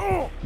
Oh.